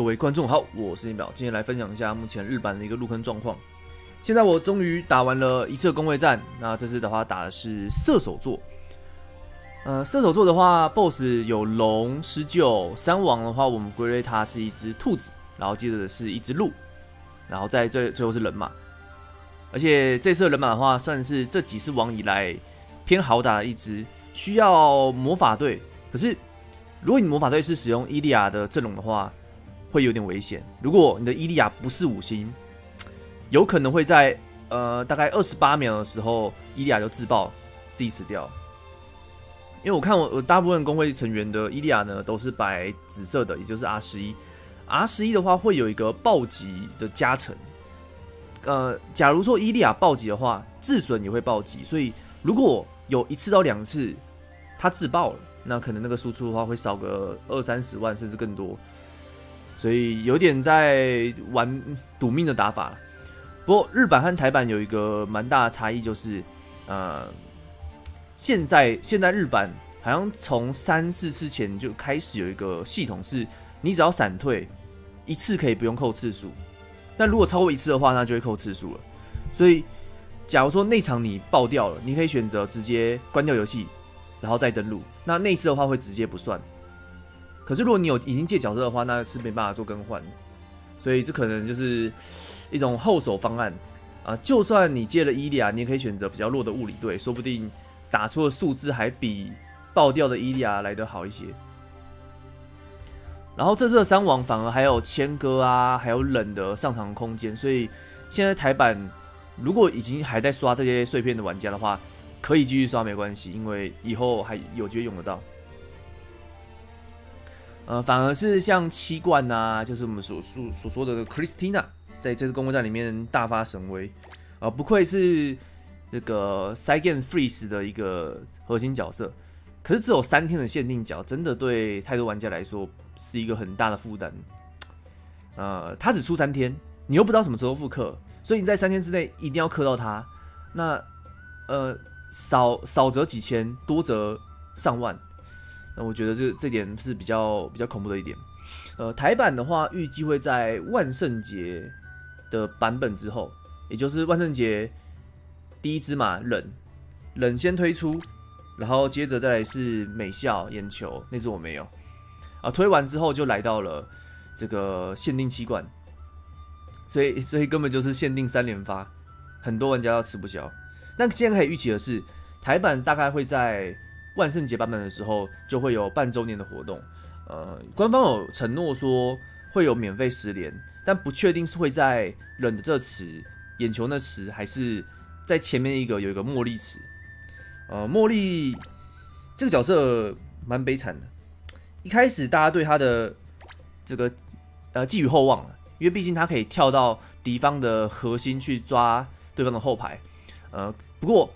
各位观众好，我是林表，今天来分享一下目前日版的一个入坑状况。现在我终于打完了一色攻位战，那这次的话打的是射手座。呃，射手座的话，BOSS 有龙、狮鹫，三王的话，我们归类它是一只兔子，然后接着的是一只鹿，然后在最最后是人马。而且这次人马的话，算是这几次王以来偏好打的一只，需要魔法队。可是如果你魔法队是使用伊利亚的阵容的话，会有点危险。如果你的伊利亚不是五星，有可能会在呃大概二十八秒的时候，伊利亚就自爆自己死掉。因为我看我我大部分工会成员的伊利亚呢都是白紫色的，也就是 R 十一。R 十一的话会有一个暴击的加成。呃，假如说伊利亚暴击的话，自损也会暴击。所以如果有一次到两次他自爆了，那可能那个输出的话会少个二三十万甚至更多。所以有点在玩赌命的打法了。不过日版和台版有一个蛮大的差异，就是呃，现在现在日版好像从三四次前就开始有一个系统，是你只要闪退一次可以不用扣次数，但如果超过一次的话，那就会扣次数了。所以假如说那场你爆掉了，你可以选择直接关掉游戏，然后再登录，那那次的话会直接不算。可是如果你有已经借角色的话，那是没办法做更换，所以这可能就是一种后手方案啊。就算你借了伊利亚，你也可以选择比较弱的物理队，说不定打出的数字还比爆掉的伊利亚来得好一些。然后这次的伤亡反而还有千歌啊，还有冷的上场空间，所以现在台版如果已经还在刷这些碎片的玩家的话，可以继续刷没关系，因为以后还有机会用得到。呃，反而是像七冠呐，就是我们所说所说的 Christina，在这次公会战里面大发神威，啊，不愧是这个 Saigon Freeze 的一个核心角色。可是只有三天的限定角，真的对太多玩家来说是一个很大的负担。呃，他只出三天，你又不知道什么时候复刻，所以你在三天之内一定要刻到他。那呃，少少则几千，多则上万。那我觉得这这点是比较比较恐怖的一点。呃，台版的话，预计会在万圣节的版本之后，也就是万圣节第一支嘛，冷冷先推出，然后接着再来是美笑眼球，那只我没有啊。推完之后就来到了这个限定七冠，所以所以根本就是限定三连发，很多玩家都吃不消。但现在可以预期的是，台版大概会在。万圣节版本的时候就会有半周年的活动，呃，官方有承诺说会有免费十连，但不确定是会在冷的这池、眼球那池，还是在前面一个有一个茉莉池。呃，茉莉这个角色蛮悲惨的，一开始大家对他的这个呃寄予厚望了，因为毕竟他可以跳到敌方的核心去抓对方的后排，呃，不过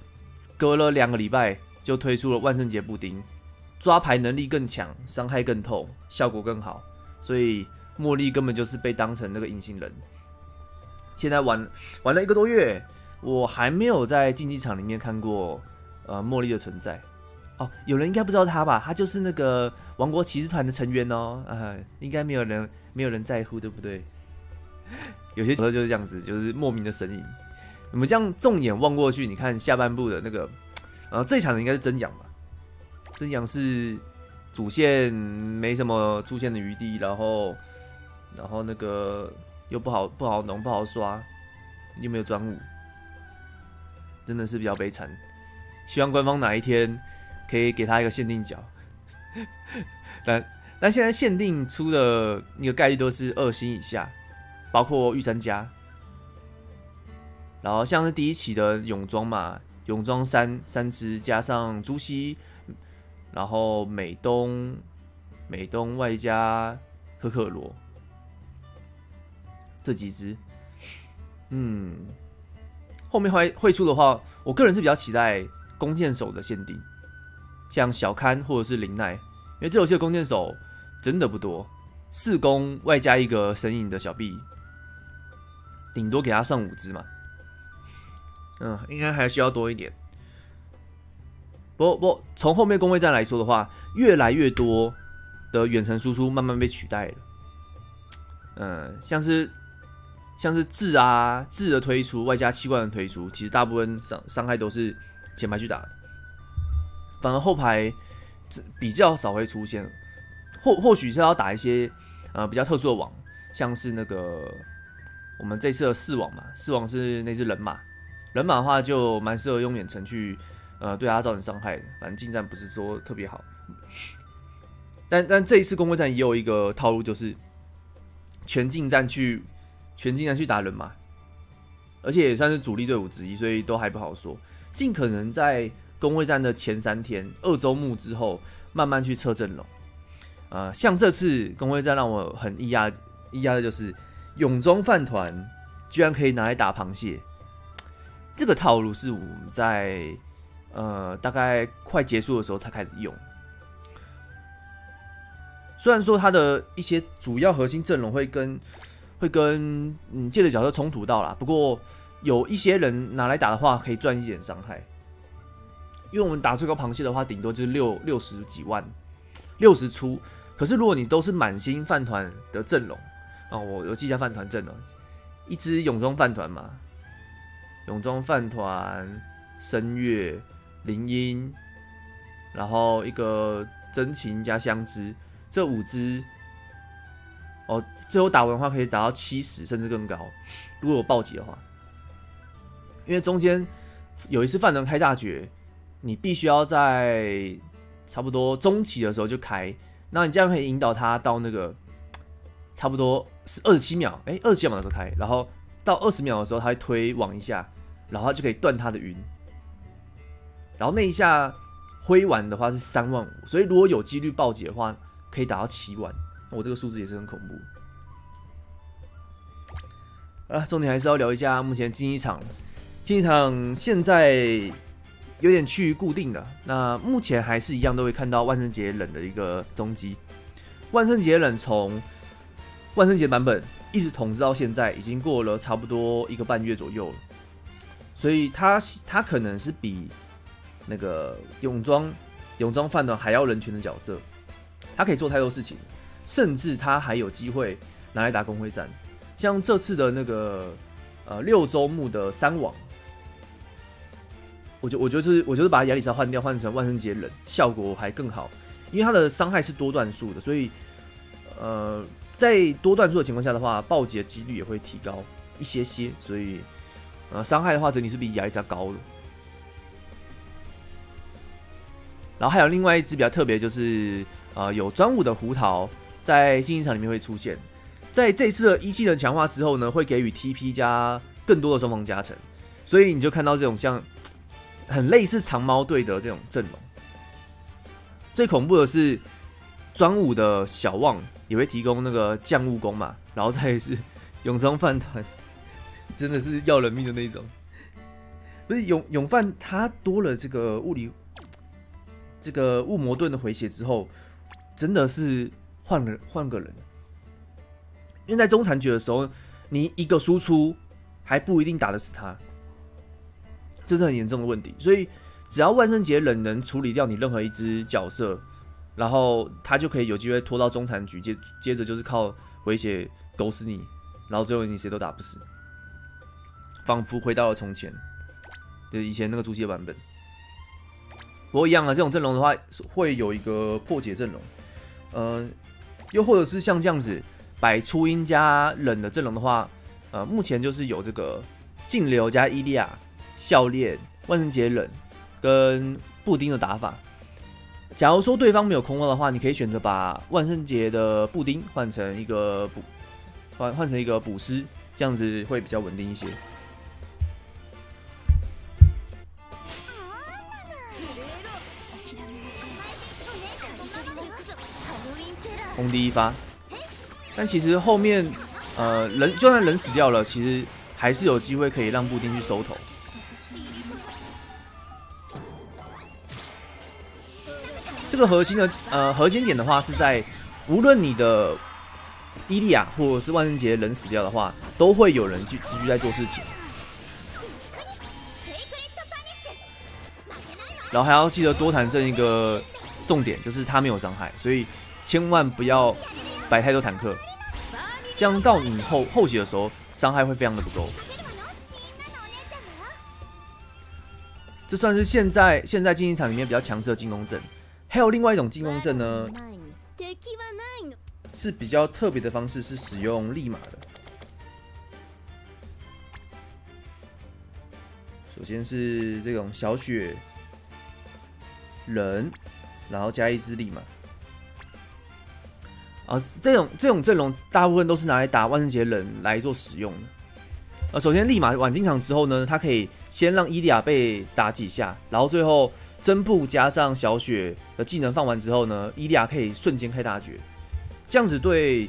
隔了两个礼拜。就推出了万圣节布丁，抓牌能力更强，伤害更透，效果更好，所以茉莉根本就是被当成那个隐形人。现在玩玩了一个多月，我还没有在竞技场里面看过呃茉莉的存在。哦，有人应该不知道他吧？他就是那个王国骑士团的成员哦。啊，应该没有人没有人在乎，对不对？有些角色就是这样子，就是莫名的神隐。你们这样纵眼望过去，你看下半部的那个。呃，最强的应该是真阳吧？真阳是主线没什么出现的余地，然后，然后那个又不好不好弄不好刷，又没有专武，真的是比较悲惨。希望官方哪一天可以给他一个限定角，但但现在限定出的那个概率都是二星以下，包括御三家，然后像是第一期的泳装嘛。泳装三三只加上朱熹，然后美东美东外加可可罗这几只，嗯，后面会会出的话，我个人是比较期待弓箭手的限定，像小堪或者是林奈，因为这游戏的弓箭手真的不多，四弓外加一个神隐的小臂，顶多给他算五只嘛。嗯，应该还需要多一点。不不，从后面工位战来说的话，越来越多的远程输出慢慢被取代了。嗯，像是像是智啊智的推出，外加七冠的推出，其实大部分伤伤害都是前排去打的，反而后排比较少会出现。或或许是要打一些呃比较特殊的网，像是那个我们这次的四网嘛，四网是那只人马，人马的话就蛮适合用远程去呃对他造成伤害，反正近战不是说特别好。但但这一次公会战也有一个套路，就是全近战去全近战去打人马，而且也算是主力队伍之一，所以都还不好说。尽可能在公会战的前三天二周目之后，慢慢去测阵容。呃，像这次公会战让我很意压意压的就是泳装饭团居然可以拿来打螃蟹，这个套路是我们在呃大概快结束的时候才开始用。虽然说他的一些主要核心阵容会跟会跟嗯借的角色冲突到啦，不过有一些人拿来打的话，可以赚一点伤害。因为我们打这个螃蟹的话，顶多就是六六十几万，六十出。可是如果你都是满星饭团的阵容啊，我我记一下饭团阵容，一支泳装饭团嘛，泳装饭团、声乐、林音，然后一个真情加相知。这五只哦，最后打完的话可以达到七十甚至更高。如果有暴击的话，因为中间有一次饭团开大绝，你必须要在差不多中期的时候就开，那你这样可以引导他到那个差不多是二十七秒，哎，二十七秒的时候开，然后到二十秒的时候他会推往一下，然后就可以断他的云，然后那一下挥完的话是三万五，所以如果有几率暴击的话。可以打到七万，我这个数字也是很恐怖。啊，重点还是要聊一下目前竞技场，竞技场现在有点趋于固定的。那目前还是一样都会看到万圣节冷的一个踪迹。万圣节冷从万圣节版本一直统治到现在，已经过了差不多一个半月左右了。所以他他可能是比那个泳装泳装饭团还要人群的角色。他可以做太多事情，甚至他还有机会拿来打工会战，像这次的那个呃六周目的三网，我觉我觉得是我觉得把亚里莎换掉，换成万圣节人，效果还更好，因为他的伤害是多段数的，所以呃在多段数的情况下的话，暴击的几率也会提高一些些，所以呃伤害的话整体是比亚里莎高的。然后还有另外一只比较特别就是。呃，有专武的胡桃在竞技场里面会出现，在这次的一技能强化之后呢，会给予 TP 加更多的双方加成，所以你就看到这种像很类似长毛队的这种阵容。最恐怖的是专武的小旺也会提供那个降物攻嘛，然后再是 永生饭团，真的是要人命的那一种。不是永永饭，他多了这个物理这个雾魔盾的回血之后。真的是换了换个人，因为在中残局的时候，你一个输出还不一定打得死他，这是很严重的问题。所以只要万圣节冷能处理掉你任何一只角色，然后他就可以有机会拖到中残局，接接着就是靠回血狗死你，然后最后你谁都打不死，仿佛回到了从前，就以前那个朱熹版本。不过一样啊，这种阵容的话会有一个破解阵容。呃，又或者是像这样子摆初音加冷的阵容的话，呃，目前就是有这个净流加伊利亚、笑练、万圣节冷跟布丁的打法。假如说对方没有空光的话，你可以选择把万圣节的布丁换成一个补换换成一个补师，这样子会比较稳定一些。第一发，但其实后面，呃，人就算人死掉了，其实还是有机会可以让布丁去收头。这个核心的呃核心点的话是在，无论你的伊利亚或者是万圣节人死掉的话，都会有人去持续在做事情。然后还要记得多谈这一个重点，就是他没有伤害，所以。千万不要摆太多坦克，这样到你后后期的时候，伤害会非常的不够。这算是现在现在竞技场里面比较强势的进攻阵。还有另外一种进攻阵呢，是比较特别的方式，是使用立马的。首先是这种小雪人，然后加一只立马。啊，这种这种阵容大部分都是拿来打万圣节人来做使用的。呃，首先立马晚进场之后呢，他可以先让伊利亚被打几下，然后最后真布加上小雪的技能放完之后呢，伊利亚可以瞬间开大绝。这样子对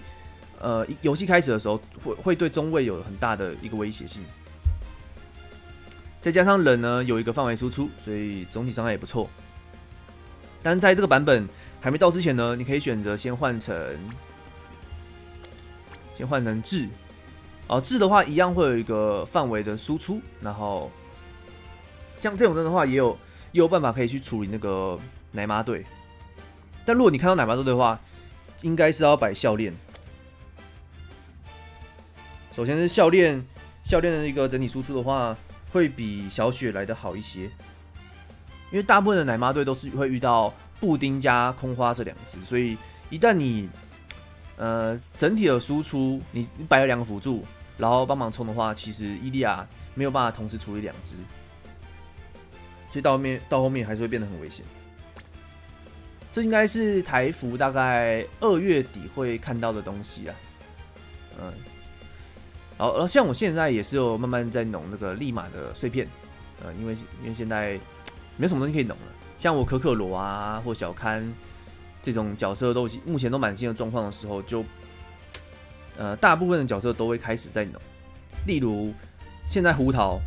呃游戏开始的时候会会对中位有很大的一个威胁性。再加上人呢有一个范围输出，所以总体伤害也不错。但在这个版本还没到之前呢，你可以选择先换成，先换成智，哦，智的话一样会有一个范围的输出，然后像这种人的话，也有也有办法可以去处理那个奶妈队。但如果你看到奶妈队的话，应该是要摆笑链。首先是笑链，笑链的一个整体输出的话，会比小雪来的好一些。因为大部分的奶妈队都是会遇到布丁加空花这两只，所以一旦你呃整体的输出你你摆了两个辅助，然后帮忙冲的话，其实伊利亚没有办法同时处理两只，所以到后面到后面还是会变得很危险。这应该是台服大概二月底会看到的东西啊，嗯，然后像我现在也是有慢慢在弄那个立马的碎片，呃，因为因为现在。没什么东西可以弄了，像我可可罗啊或小刊这种角色都目前都满星的状况的时候，就呃大部分的角色都会开始在弄。例如现在胡桃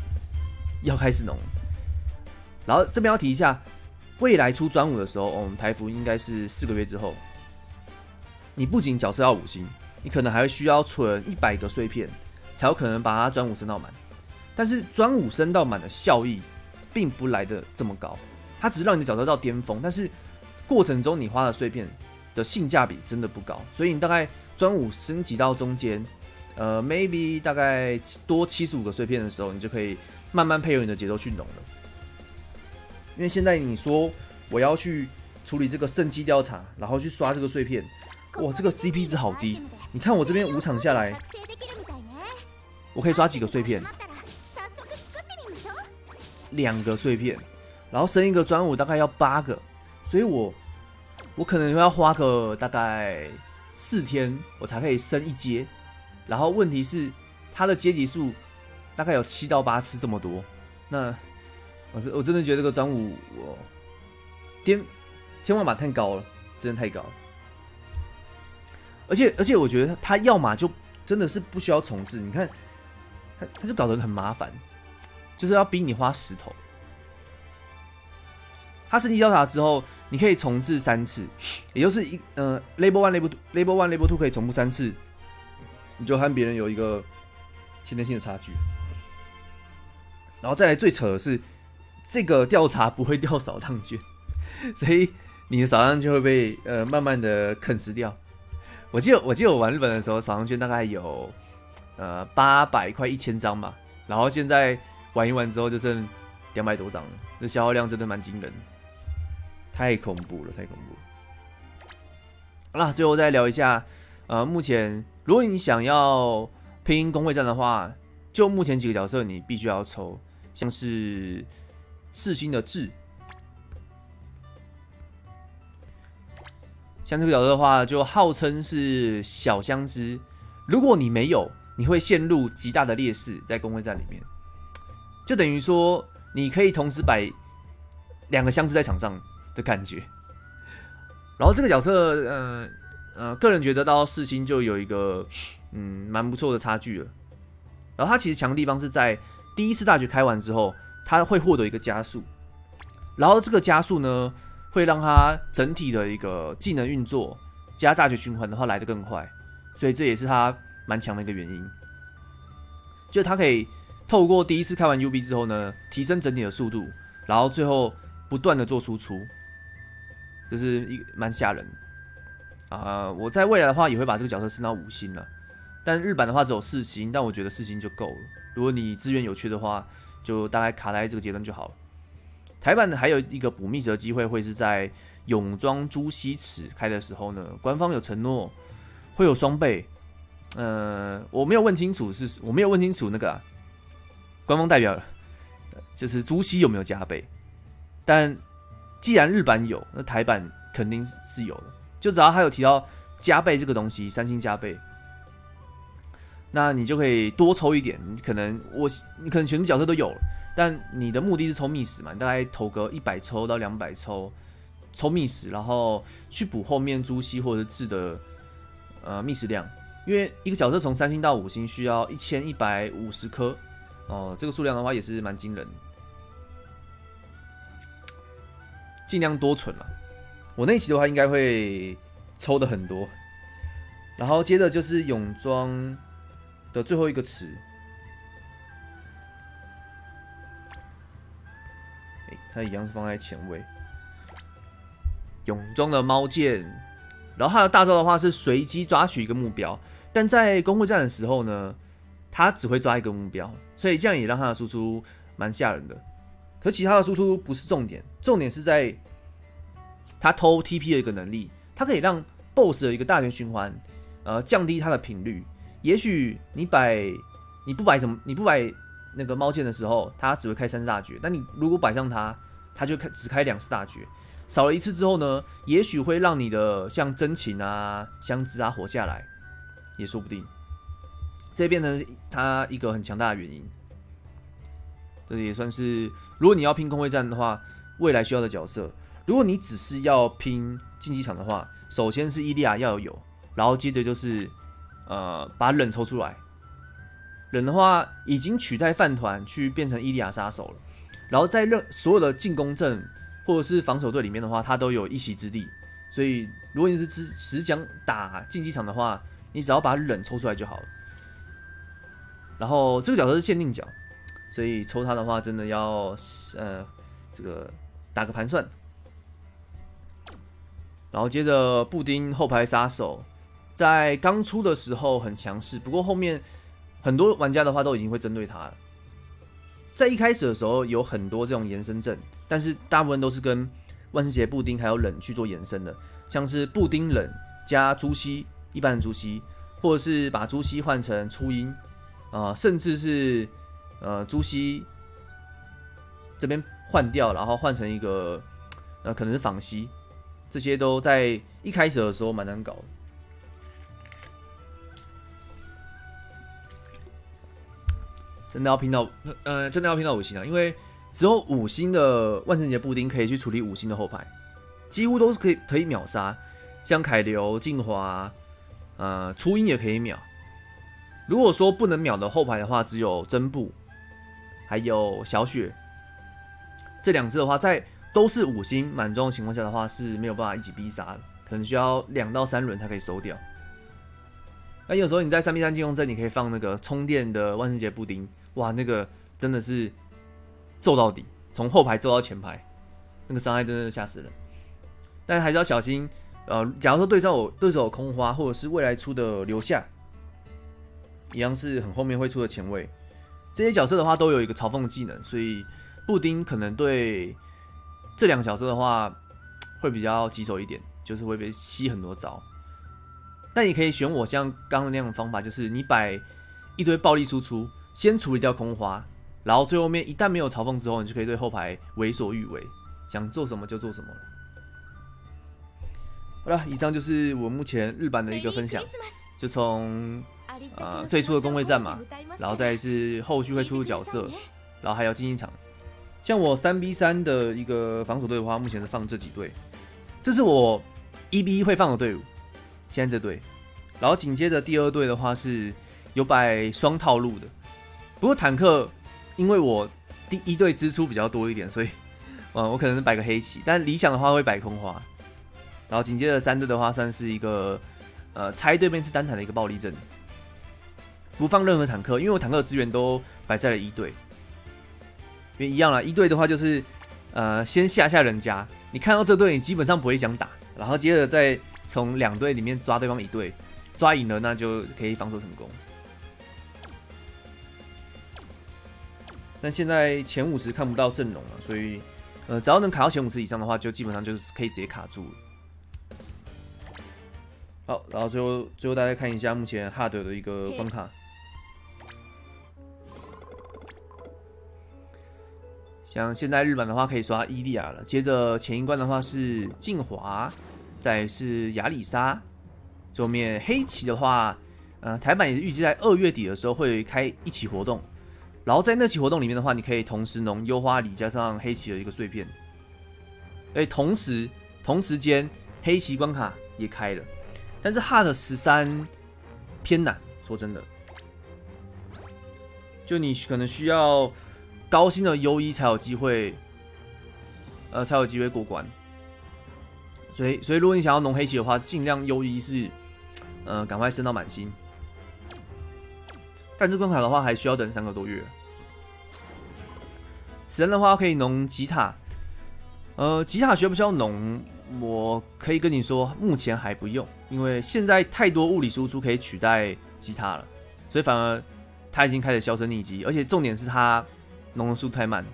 要开始弄，然后这边要提一下，未来出专武的时候，我们台服应该是四个月之后。你不仅角色要五星，你可能还会需要存一百个碎片，才有可能把它专武升到满。但是专武升到满的效益。并不来的这么高，它只是让你的角色到巅峰，但是过程中你花的碎片的性价比真的不高，所以你大概专武升级到中间，呃，maybe 大概多七十五个碎片的时候，你就可以慢慢配合你的节奏去弄了。因为现在你说我要去处理这个圣机调查，然后去刷这个碎片，哇，这个 CP 值好低！你看我这边？五场下来，我可以刷几个碎片？两个碎片，然后升一个专武大概要八个，所以我我可能要花个大概四天，我才可以升一阶。然后问题是它的阶级数大概有七到八次这么多，那我我真的觉得这个专武我天天花板太高了，真的太高。而且而且我觉得他要么就真的是不需要重置，你看他他就搞得很麻烦。就是要逼你花石头。它升级调查之后，你可以重置三次，也就是一呃 level One、level Two、level One、level Two 可以重复三次，你就和别人有一个先天性的差距。然后再来最扯的是，这个调查不会掉扫荡卷，所以你的扫荡就会被呃慢慢的啃食掉。我记得我记得我玩日本的时候，扫荡卷大概有呃八百块一千张吧，然后现在。玩一玩之后就剩两百多张了，这消耗量真的蛮惊人，太恐怖了，太恐怖。好了，最后再聊一下，呃，目前如果你想要拼工会战的话，就目前几个角色你必须要抽，像是四星的智，像这个角色的话，就号称是小香知，如果你没有，你会陷入极大的劣势在工会战里面。就等于说，你可以同时摆两个箱子在场上的感觉。然后这个角色，呃呃，个人觉得到四星就有一个嗯蛮不错的差距了。然后他其实强的地方是在第一次大局开完之后，他会获得一个加速。然后这个加速呢，会让他整体的一个技能运作加大局循环的话来得更快。所以这也是他蛮强的一个原因，就他可以。透过第一次开完 UB 之后呢，提升整体的速度，然后最后不断的做输出，这是一蛮吓人啊！我在未来的话也会把这个角色升到五星了，但日版的话只有四星，但我觉得四星就够了。如果你资源有缺的话，就大概卡在这个阶段就好了。台版的还有一个补密的机会，会是在泳装朱熹池开的时候呢，官方有承诺会有双倍。呃，我没有问清楚，是我没有问清楚那个官方代表就是朱熹有没有加倍。但既然日版有，那台版肯定是是有的。就只要他有提到加倍这个东西，三星加倍。那你就可以多抽一点，你可能我你可能全部角色都有了，但你的目的是抽密史嘛？你大概投个一百抽到两百抽抽密史，然后去补后面朱熹或者字的呃密史量，因为一个角色从三星到五星需要一千一百五十颗哦，这个数量的话也是蛮惊人，尽量多存了。我那期的话应该会抽的很多，然后接着就是泳装。的最后一个词，哎，它一样是放在前位。泳装的猫剑，然后它的大招的话是随机抓取一个目标，但在公会战的时候呢，它只会抓一个目标，所以这样也让它的输出蛮吓人的。可其他的输出不是重点，重点是在他偷 TP 的一个能力，它可以让 BOSS 的一个大圆循环，呃，降低它的频率。也许你摆你不摆什么你不摆那个猫剑的时候，它只会开三次大绝。但你如果摆上它，它就开只开两次大绝。少了一次之后呢，也许会让你的像真情啊、香知啊活下来，也说不定。这变成它一个很强大的原因。这也算是，如果你要拼空位战的话，未来需要的角色。如果你只是要拼竞技场的话，首先是伊利亚要有，然后接着就是。呃，把冷抽出来，冷的话已经取代饭团去变成伊利亚杀手了。然后在任所有的进攻阵或者是防守队里面的话，他都有一席之地。所以如果你是只只想打竞技场的话，你只要把冷抽出来就好了。然后这个角色是限定角，所以抽他的话真的要呃这个打个盘算。然后接着布丁后排杀手。在刚出的时候很强势，不过后面很多玩家的话都已经会针对他了。在一开始的时候有很多这种延伸阵，但是大部分都是跟万圣节布丁还有冷去做延伸的，像是布丁冷加朱熹一般的朱熹，或者是把朱熹换成初音啊，甚至是 呃朱熹这边换掉，然后换成一个呃可能是仿西，这些都在一开始的时候蛮难搞的。真的要拼到，呃，真的要拼到五星啊！因为只有五星的万圣节布丁可以去处理五星的后排，几乎都是可以可以秒杀，像凯流、静华，呃，初音也可以秒。如果说不能秒的后排的话，只有真布，还有小雪这两只的话，在都是五星满装的情况下的话，是没有办法一起必杀的，可能需要两到三轮才可以收掉。那有时候你在三 B 三进攻阵，你可以放那个充电的万圣节布丁，哇，那个真的是揍到底，从后排揍到前排，那个伤害真的吓死人。但是还是要小心，呃，假如说对手有对手有空花，或者是未来出的留下，一样是很后面会出的前卫，这些角色的话都有一个嘲讽技能，所以布丁可能对这两个角色的话会比较棘手一点，就是会被吸很多招。但你可以选我像刚刚那样的方法，就是你摆一堆暴力输出，先处理掉空花，然后最后面一旦没有嘲讽之后，你就可以对后排为所欲为，想做什么就做什么了。好了，以上就是我目前日版的一个分享，就从呃最初的工会战嘛，然后再是后续会出的角色，然后还有竞技场。像我三 B 三的一个防守队的话，目前是放这几队，这是我一 B 一会放的队伍。现在这队，然后紧接着第二队的话是有摆双套路的，不过坦克因为我第一队支出比较多一点，所以，嗯，我可能是摆个黑棋，但理想的话会摆空花。然后紧接着三队的话算是一个，呃，拆对面是单坦的一个暴力阵，不放任何坦克，因为我坦克资源都摆在了一队。因为一样啦，一队的话就是，呃，先吓吓人家。你看到这队，你基本上不会想打，然后接着再从两队里面抓对方一队，抓赢了那就可以防守成功。但现在前五十看不到阵容了，所以，呃，只要能卡到前五十以上的话，就基本上就是可以直接卡住了。好，然后最后最后大家看一下目前哈德的一个关卡。像现在日版的话可以刷伊利亚了，接着前一关的话是静华，再是亚里沙，最后面黑棋的话，呃，台版也是预计在二月底的时候会开一起活动，然后在那期活动里面的话，你可以同时弄优花里加上黑棋的一个碎片，哎，同时同时间黑棋关卡也开了。但是 Hard 十三偏难，说真的，就你可能需要高星的优一才有机会，呃，才有机会过关。所以，所以如果你想要浓黑棋的话，尽量优一是，呃，赶快升到满星。但这关卡的话，还需要等三个多月。神的话可以浓吉塔，呃，吉塔需不需要浓？我可以跟你说，目前还不用，因为现在太多物理输出可以取代吉他了，所以反而它已经开始销声匿迹，而且重点是它浓度太慢。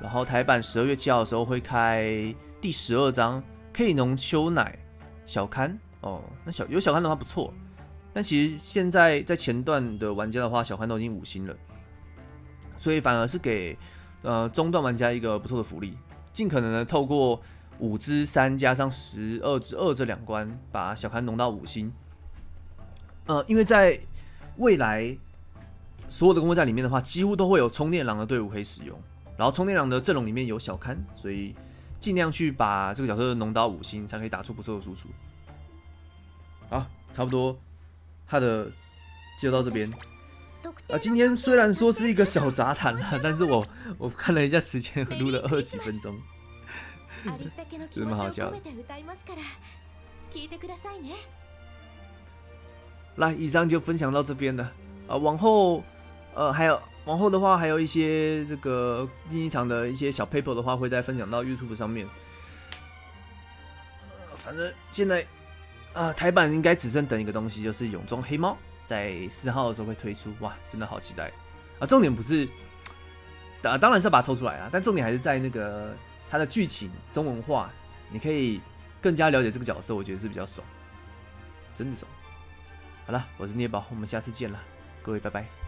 然后台版十二月七号的时候会开第十二章，可以浓秋奶小刊哦，那小有小刊的话不错，但其实现在在前段的玩家的话，小刊都已经五星了，所以反而是给呃中段玩家一个不错的福利。尽可能的透过五之三加上十二之二这两关，把小刊浓到五星。呃，因为在未来所有的公会战里面的话，几乎都会有充电狼的队伍可以使用，然后充电狼的阵容里面有小刊，所以尽量去把这个角色弄到五星，才可以打出不错的输出。好，差不多，他的就到这边。啊，今天虽然说是一个小杂谈了，但是我我看了一下时间，录了二几分钟，真的蛮好笑的。来，以上就分享到这边了。啊，往后，呃，还有往后的话，还有一些这个竞技场的一些小 paper 的话，会再分享到 YouTube 上面。反正现在，啊，台版应该只剩等一个东西，就是泳装黑猫。在四号的时候会推出，哇，真的好期待啊！重点不是，啊当然是要把它抽出来啊，但重点还是在那个它的剧情中文化，你可以更加了解这个角色，我觉得是比较爽，真的爽。好了，我是捏宝，我们下次见了，各位拜拜。